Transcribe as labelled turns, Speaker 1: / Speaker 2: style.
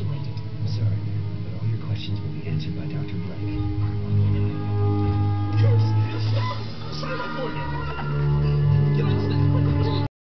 Speaker 1: evacuated.
Speaker 2: Sorry, but all your questions will be answered by Dr.